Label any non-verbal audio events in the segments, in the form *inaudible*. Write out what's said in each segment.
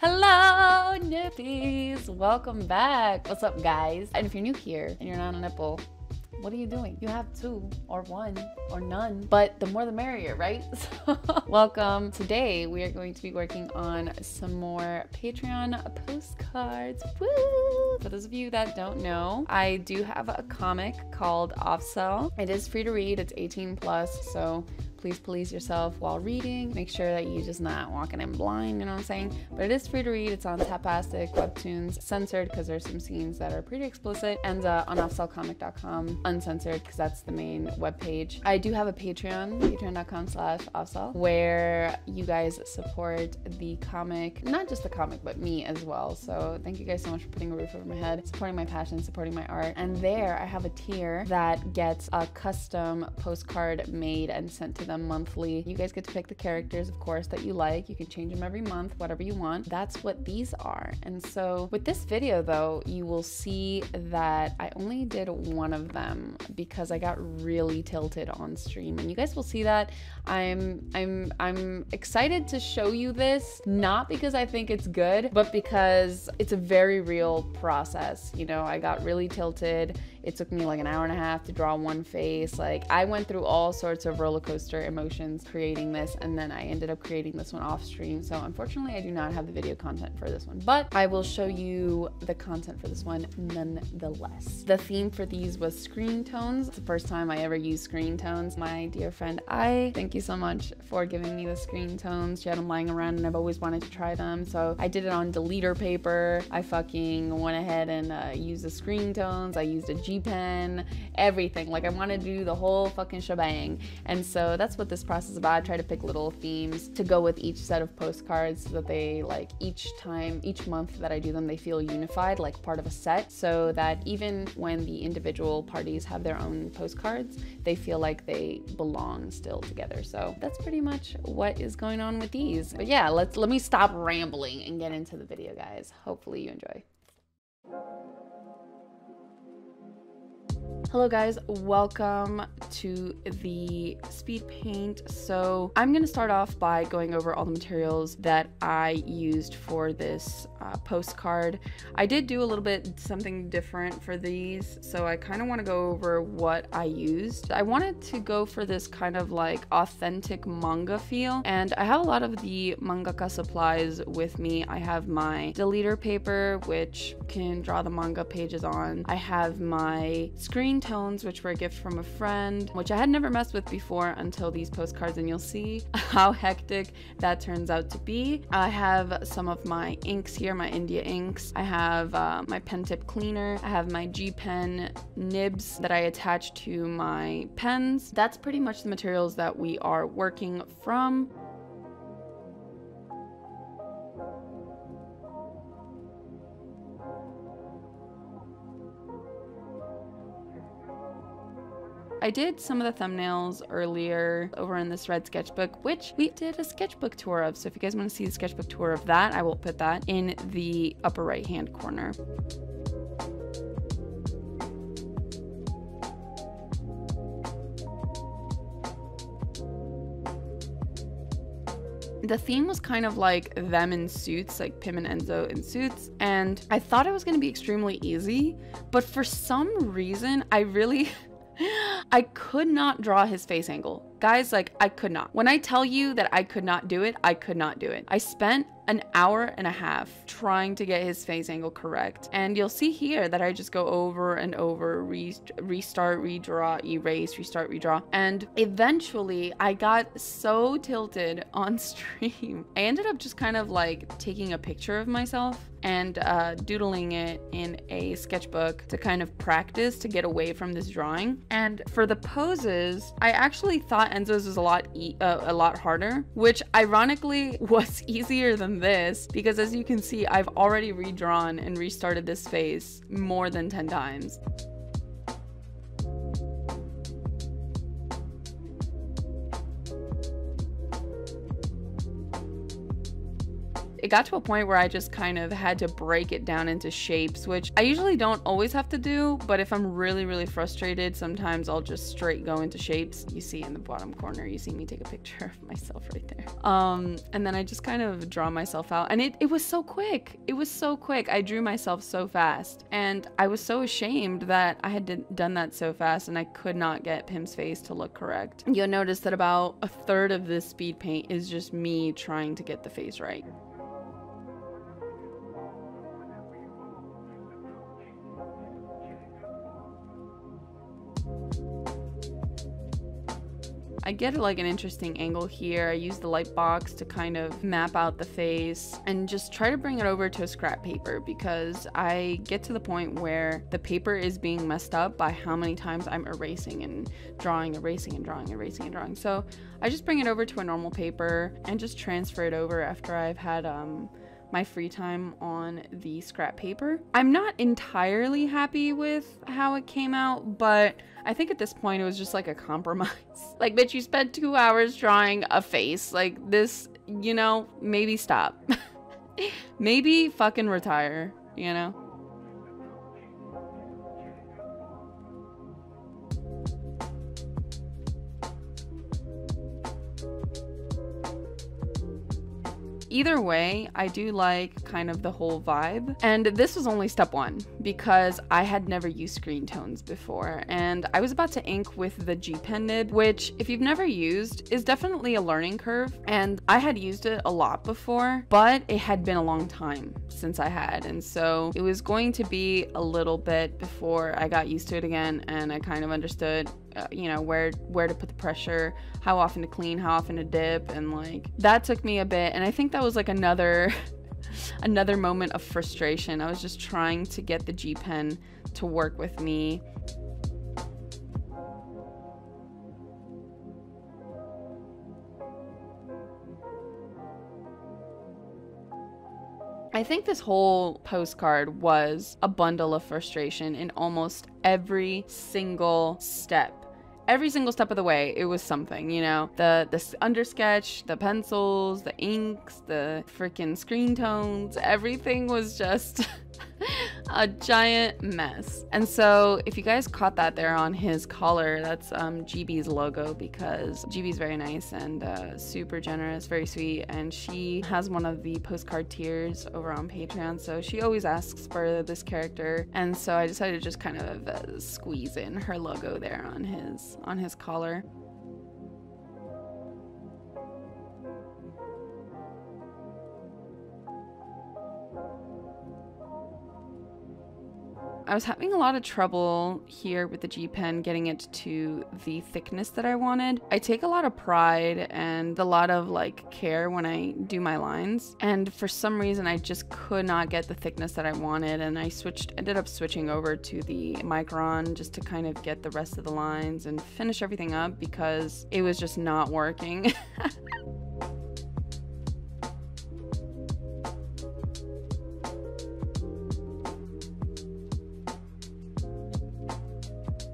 Hello, nippies! Welcome back. What's up, guys? And if you're new here and you're not a nipple, what are you doing? You have two or one or none, but the more the merrier, right? *laughs* So, welcome. Today we are going to be working on some more Patreon postcards. Woo! For those of you that don't know, I do have a comic called OFFcell. It is free to read. It's 18 plus, so please police yourself while reading. Make sure that you're just not walking in blind, you know what I'm saying? But it is free to read. It's on Tapastic, Webtoons, censored because there's some scenes that are pretty explicit, and uh, on offcellcomic.com, uncensored because that's the main webpage. I do have a Patreon, patreon.com slash offcell, where you guys support the comic, not just the comic, but me as well. So thank you guys so much for putting a roof over my head, supporting my passion, supporting my art. And there I have a tier that gets a custom postcard made and sent to them monthly. You guys get to pick the characters, of course, that you like. You can change them every month, whatever you want. That's what these are. And so with this video though, you will see that I only did one of them because I got really tilted on stream. And you guys will see that I'm I'm I'm excited to show you this, not because I think it's good, but because it's a very real process. You know, I got really tilted. It took me like an hour and a half to draw one face. Like I went through all sorts of roller coaster emotions creating this, and then I ended up creating this one off stream. So unfortunately, I do not have the video content for this one, but I will show you the content for this one nonetheless. The theme for these was screen tones. It's the first time I ever used screen tones. My dear friend I, thank you so much for giving me the screen tones. She had them lying around and I've always wanted to try them. So I did it on deleter paper. I fucking went ahead and uh, used the screen tones. I used a G pen, everything. Like I want to do the whole fucking shebang. And so that's what this process is about. I try to pick little themes to go with each set of postcards so that they like each time, each month that I do them, they feel unified, like part of a set, so that even when the individual parties have their own postcards, they feel like they belong still together. So that's pretty much what is going on with these. But yeah, let's let me stop rambling and get into the video, guys. Hopefully you enjoy. Hello guys, welcome to the speed paint. So I'm gonna start off by going over all the materials that I used for this uh, postcard. I did do a little bit something different for these, so I kind of want to go over what I used. I wanted to go for this kind of like authentic manga feel, and I have a lot of the mangaka supplies with me. I have my deleter paper, which can draw the manga pages on. I have my screen tones, which were a gift from a friend, which I had never messed with before until these postcards, and you'll see *laughs* how hectic that turns out to be. I have some of my inks here, my India inks. I have uh, my pen tip cleaner. I have my G Pen nibs that I attach to my pens. That's pretty much the materials that we are working from. I did some of the thumbnails earlier over in this red sketchbook, which we did a sketchbook tour of. So if you guys want to see the sketchbook tour of that, I will put that in the upper right hand corner. the theme was kind of like them in suits, like Pim and Enzo in suits. And I thought it was going to be extremely easy, but for some reason, I really *laughs* I could not draw his face angle. Guys, like, I could not. When I tell you that I could not do it, I could not do it. I spent an hour and a half trying to get his face angle correct. And you'll see here that I just go over and over, re restart, redraw, erase, restart, redraw. And eventually I got so tilted on *laughs* stream. I ended up just kind of like taking a picture of myself and uh, doodling it in a sketchbook to kind of practice to get away from this drawing. And for the poses, I actually thought Enzo's was a lot e uh, a lot harder, which ironically *laughs* was easier than this because as you can see, I've already redrawn and restarted this face more than 10 times. It got to a point where I just kind of had to break it down into shapes, which I usually don't always have to do, but if I'm really, really frustrated, sometimes I'll just straight go into shapes. You see in the bottom corner, you see me take a picture of myself right there. Um, and then I just kind of draw myself out. And it, it was so quick. It was so quick. I drew myself so fast. And I was so ashamed that I had done that so fast and I could not get Pim's face to look correct. You'll notice that about a third of this speed paint is just me trying to get the face right. I get like an interesting angle here. I use the light box to kind of map out the face and just try to bring it over to a scrap paper because I get to the point where the paper is being messed up by how many times I'm erasing and drawing, erasing and drawing, erasing and drawing. So I just bring it over to a normal paper and just transfer it over after I've had um, my free time on the scrap paper. I'm not entirely happy with how it came out, but I think at this point it was just like a compromise. *laughs* like, bitch, you spent two hours drawing a face. Like, this, you know, maybe stop. *laughs* maybe fucking retire, you know? Either way, I do like kind of the whole vibe. And this was only step one because I had never used screen tones before. And I was about to ink with the G Pen nib, which, if you've never used, is definitely a learning curve. And I had used it a lot before, but it had been a long time since I had. And so it was going to be a little bit before I got used to it again and I kind of understood Uh, you know where where to put the pressure how often to clean how often to dip and like that took me a bit. And i think that was like another *laughs* another moment of frustration. I was just trying to get the g pen to work with me. I think this whole postcard was a bundle of frustration in almost every single step every single step of the way it was something you know? The the undersketch the pencils the inks the freaking screen tones everything was just *laughs* a giant mess. And so if you guys caught that there on his collar, that's um, GB's logo because GB's very nice and uh, super generous, very sweet. And she has one of the postcard tiers over on Patreon. So she always asks for this character. And so I decided to just kind of uh, squeeze in her logo there on his on his collar. I was having a lot of trouble here with the G Pen getting it to the thickness that I wanted. I take a lot of pride and a lot of like care when I do my lines. And for some reason, I just could not get the thickness that I wanted. And I switched, ended up switching over to the Micron just to kind of get the rest of the lines and finish everything up because it was just not working. *laughs*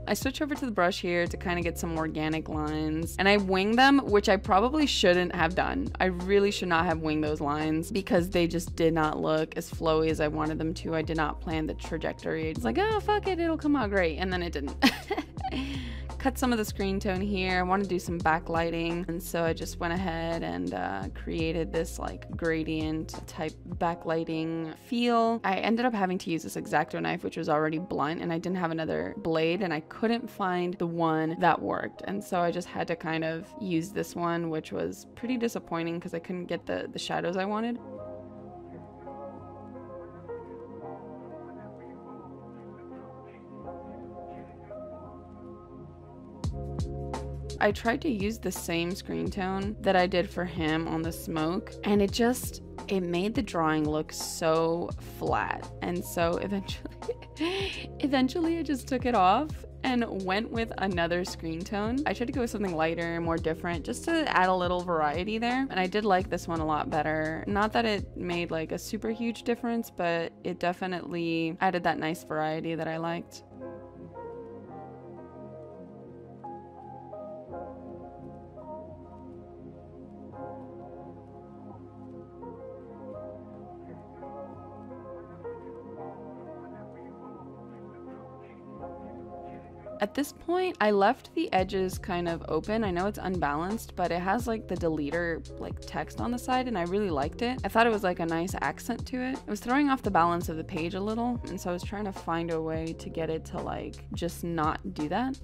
I switch over to the brush here to kind of get some organic lines and I wing them, which I probably shouldn't have done. I really should not have winged those lines because they just did not look as flowy as I wanted them to. I did not plan the trajectory. It's like, oh, fuck it, it'll come out great. And then it didn't. *laughs* cut some of the screen tone here. I want to do some backlighting. And so I just went ahead and uh, created this like gradient type backlighting feel. I ended up having to use this X-Acto knife, which was already blunt and I didn't have another blade and I couldn't find the one that worked. And so I just had to kind of use this one, which was pretty disappointing because I couldn't get the, the shadows I wanted. I tried to use the same screen tone that I did for him on the smoke and it just it made the drawing look so flat and so eventually *laughs* eventually I just took it off and went with another screen tone. I tried to go with something lighter, more different, just to add a little variety there. And I did like this one a lot better. Not that it made like a super huge difference, but it definitely added that nice variety that I liked. At this point, I left the edges kind of open. I know it's unbalanced, but it has like the deleter like text on the side and I really liked it. I thought it was like a nice accent to it. It was throwing off the balance of the page a little, and so I was trying to find a way to get it to like just not do that.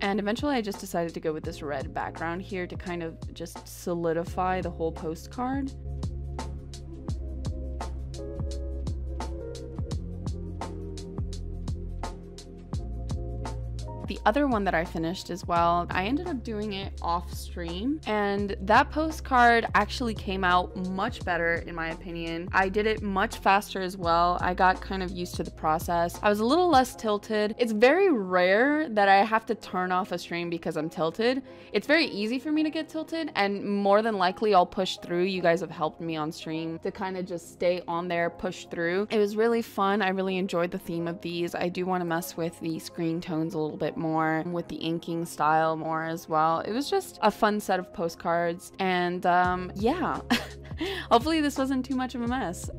And eventually I just decided to go with this red background here to kind of just solidify the whole postcard. Other one that I finished as well, I ended up doing it off stream, and that postcard actually came out much better, in my opinion. I did it much faster as well. I got kind of used to the process. I was a little less tilted. It's very rare that I have to turn off a stream because I'm tilted. It's very easy for me to get tilted, and more than likely, I'll push through. You guys have helped me on stream to kind of just stay on there, push through. It was really fun. I really enjoyed the theme of these. I do want to mess with the screen tones a little bit more, with the inking style more as well. It was just a fun set of postcards, and um, yeah, *laughs* hopefully this wasn't too much of a mess.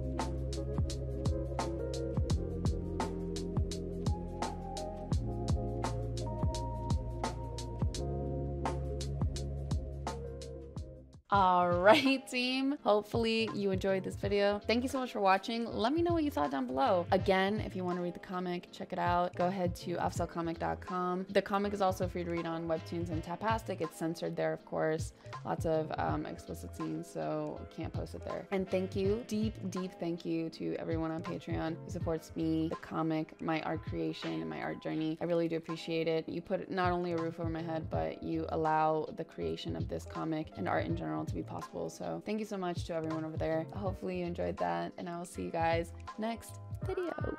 All right, *laughs* team. Hopefully you enjoyed this video. Thank you so much for watching. Let me know what you thought down below. Again, if you want to read the comic, check it out. Go ahead to offcellcomic.com. The comic is also free to read on Webtoons and Tapastic. It's censored there, of course. Lots of um, explicit scenes, so can't post it there. And thank you, deep, deep thank you to everyone on Patreon who supports me, the comic, my art creation, and my art journey. I really do appreciate it. You put not only a roof over my head, but you allow the creation of this comic and art in general to be possible. So thank you so much to everyone over there. Hopefully you enjoyed that and I will see you guys next video.